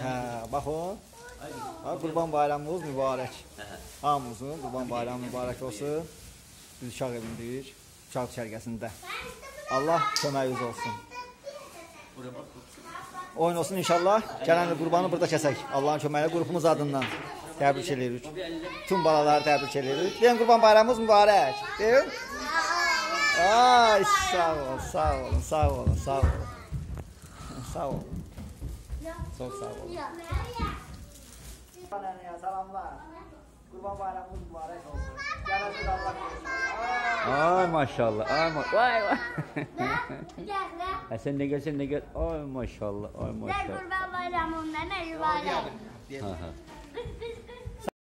Hə, bax o. Ha, Qurban bayramımız mübarək. Hamımızın Qurban bayramı mübarək olsun. Biz uşaq evindik, uşaq düşərgəsində. Allah köməyiniz olsun. Oyun olsun inşallah. Gələn qurbanı burada kəsək. Allahın köməyi qrupumuz adından təbrik edirik. Tüm balaları təbrik edirik. Deyim qurban bayramımız mübarək. Deyim. Ay sağ ol, sağ olun, sağ olun, sağ olun. Sağ olun. Çok sağ olun. Salamlar. Qurban bayramımız mübarək olsun. İl Allah qorusun. Ay maşallah. Ay ma vay vay. Ha, sen de gel sen de gel. Ay maşallah. Ay maşallah. kurban bayramında ne yuvarlak.